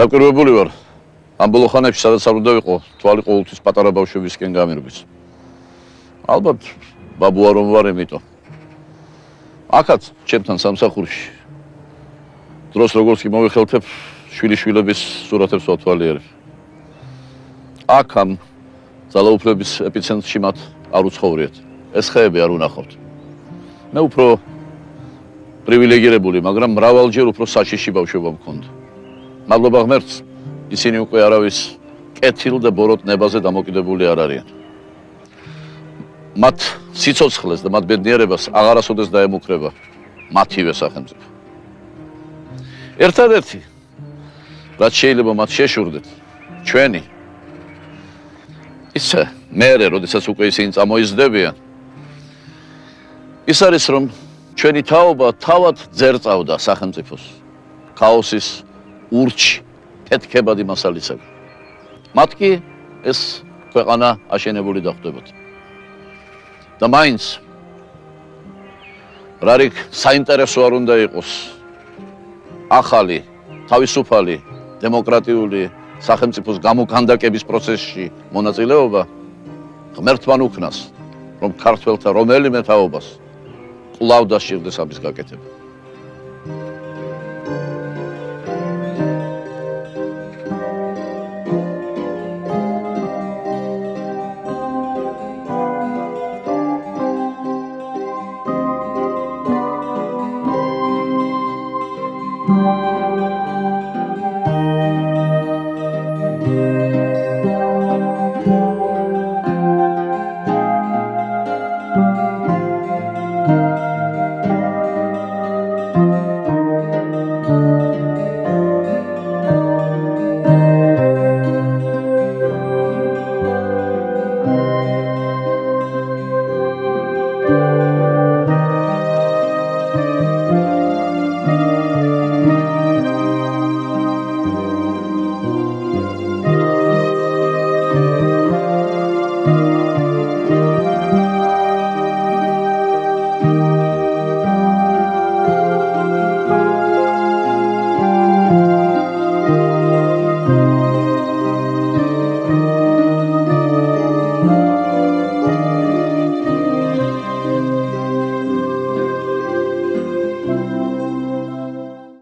დაკვირვებული ვარ. ამ ბოლო ხანებში სადაც არ უნდა ვიყო, თვალი ყოველთვის პატარა ბავშვებისკენ გამირბის. ალბათ ბაბუა რომ ვარ ემიტო. აქაც ჩემთან სამსახურში. დროს როგორც კი მოვიხელთებ შვილიშვილების სურათებს ვათვალიერებ. აქ ამ ძალაუფლების ეპიცენტრში მათ არ უცხოვრიათ. ეს ხეები არ უნახავთ. მე უფრო პრივილეგირებული, მაგრამ მრავალჯერ უფრო საშიში ბავშვობა მქონდა. მადლობა ღმერთს, ისინი უკვე არავის კეთილ და ბოროტ ნებაზე დამოკიდებული არ არიან. მათ სიცოცხლეს და მათ ბედნიერებას აღარასოდეს დაემუქრება მათივე სახელმწიფო. ერთადერთი რაც შეიძლება მათ შეშურდეთ ჩვენი ისე მეერე როდესაც უკვე ისინი წამოიზრდებიან ის არის რომ ჩვენი თაობა თავად ძერწავდა სახელმწიფოს ქაოსის ურჩი თეთქებადი მასალისაგან. მათ კი ეს ქვეყანა აშენებული დახვდებოდა და მაინც რა რიქ საინტერესო არ უნდა იყოს ახალი თავისუფალი დემოკრატიული სახელმწიფოს გამოკანდაკების პროცესში მონაწილეობა ღმერთთან უკნას რომ ქართველთა რომელიმე თაობას ყლავ დასჭირდეს ამის გაკეთება